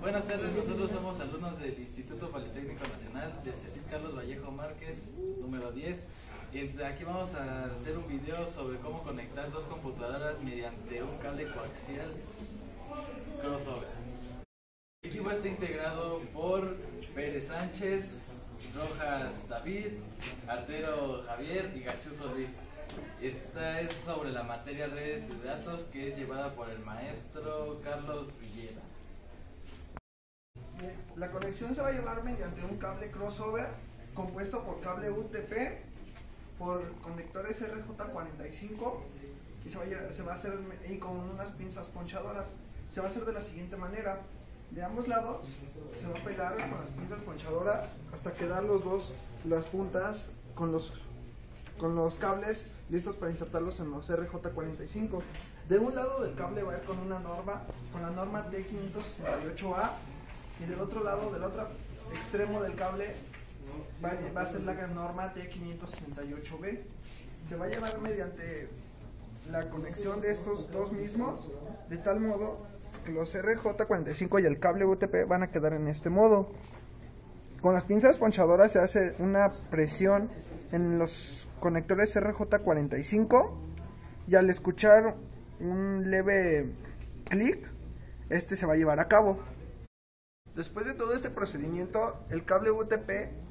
Buenas tardes, nosotros somos alumnos del Instituto Politécnico Nacional del CECIT Carlos Vallejo Márquez, número 10. Y aquí vamos a hacer un video sobre cómo conectar dos computadoras mediante un cable coaxial crossover. El equipo está integrado por Pérez Sánchez, Rojas David, Artero Javier y Gachuzo Luis. Esta es sobre la materia redes y datos que es llevada por el maestro Carlos Villera. La conexión se va a llevar mediante un cable crossover compuesto por cable UTP por conectores RJ45 y se va a, hacer y con unas pinzas ponchadoras. Se va a hacer de la siguiente manera. De ambos lados se va a pegar con las pinzas ponchadoras hasta quedar los dos, las puntas con los, con los cables listos para insertarlos en los RJ45. De un lado del cable va a ir con una norma, con la norma T568A y del otro lado, del otro extremo del cable, va a, ser la norma T568B. Se va a llevar mediante la conexión de estos dos mismos, de tal modo que los RJ45 y el cable UTP van a quedar en este modo. Con las pinzas ponchadoras se hace una presión en los conectores RJ45 y al escuchar un leve clic, este se va a llevar a cabo. Después de todo este procedimiento, el cable UTP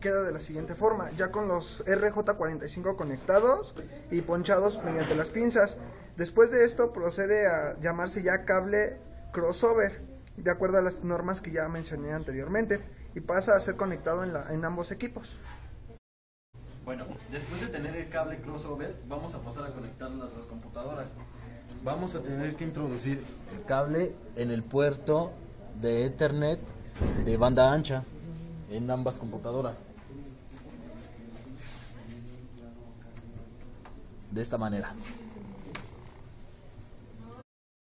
queda de la siguiente forma, ya con los RJ45 conectados y ponchados mediante las pinzas. Después de esto procede a llamarse ya cable crossover, de acuerdo a las normas que ya mencioné anteriormente, y pasa a ser conectado en, la- en ambos equipos. Bueno, después de tener el cable crossover, vamos a pasar a conectar las dos computadoras. Vamos a tener que introducir el cable en el puerto de Ethernet de banda ancha en ambas computadoras. De esta manera.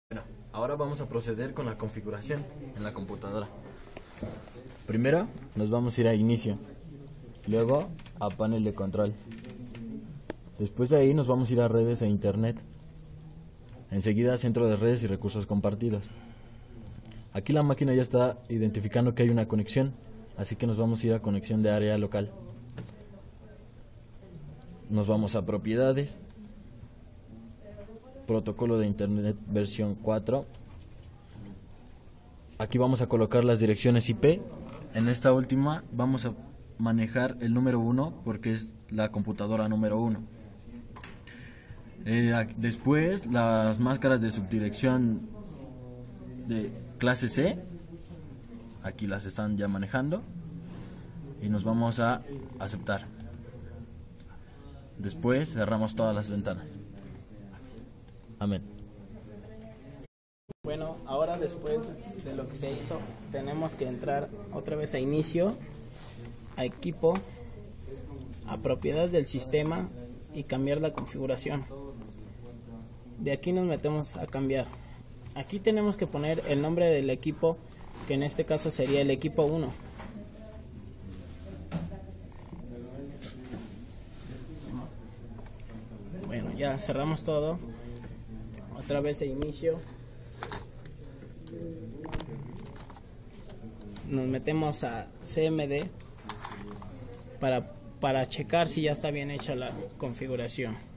Bueno, ahora vamos a proceder con la configuración en la computadora. Primero nos vamos a ir a inicio, luego a panel de control. Después de ahí nos vamos a ir a redes e internet. Enseguida centro de redes y recursos compartidos. Aquí la máquina ya está identificando que hay una conexión, así que nos vamos a ir a conexión de área local. Nos vamos a propiedades, protocolo de internet versión 4. Aquí vamos a colocar las direcciones IP. En esta última vamos a manejar el número 1 porque es la computadora número 1. Eh, después las máscaras de subdirección de clase C. Aquí las están ya manejando. Y nos vamos a aceptar. Después cerramos todas las ventanas. Amén. Bueno, ahora después de lo que se hizo, tenemos que entrar otra vez a inicio, a equipo, a propiedades del sistema y cambiar la configuración. De aquí nos metemos a cambiar. Aquí tenemos que poner el nombre del equipo, que en este caso sería el equipo 1. Bueno, ya cerramos todo. Otra vez a inicio. nos metemos a CMD para, para checar si ya está bien hecha la configuración.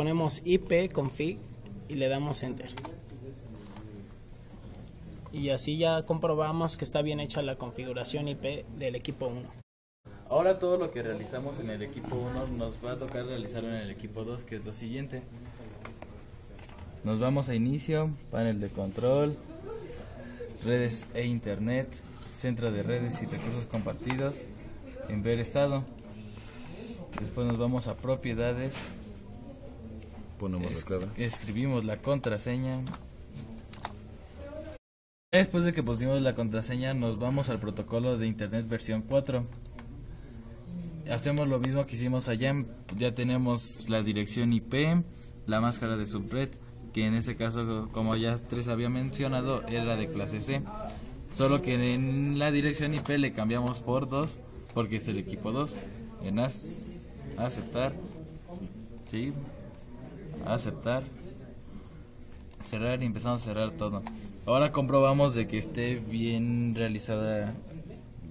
Ponemos IP config y le damos enter. Y así ya comprobamos que está bien hecha la configuración IP del equipo 1. Ahora todo lo que realizamos en el equipo 1 nos va a tocar realizarlo en el equipo 2, que es lo siguiente. Nos vamos a inicio, panel de control, redes e internet, centro de redes y recursos compartidos, en ver estado. Después nos vamos a propiedades, Es- escribimos la contraseña. Después de que pusimos la contraseña, nos vamos al protocolo de internet versión 4. Hacemos lo mismo que hicimos allá. Ya tenemos la dirección IP, la máscara de subred, que en este caso, como ya tres había mencionado, era de clase C. Solo que en la dirección IP le cambiamos por 2, porque es el equipo 2. En aceptar, sí, aceptar cerrar y empezamos a cerrar todo. Ahora comprobamos de que esté bien realizada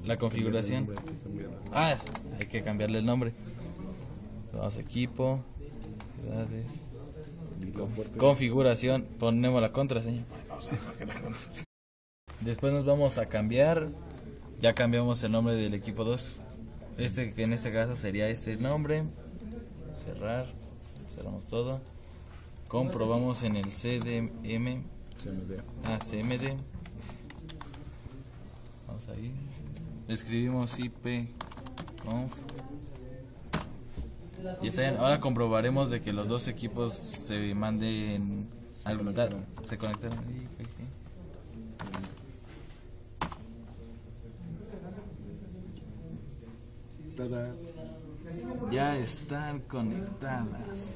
la configuración. Ah, hay que cambiarle el nombre. Vamos equipo, ciudades, conf- configuración, ponemos la contraseña. Después nos vamos a cambiar. Ya cambiamos el nombre del equipo 2. Este que en este caso sería este nombre. Cerrar. Cerramos todo. Comprobamos en el CDM. Ah, CMD. Vamos ahí. Escribimos IP conf. Y está bien. Ahora comprobaremos de que los dos equipos se manden al conectaron. Se conectaron. Ya están conectadas.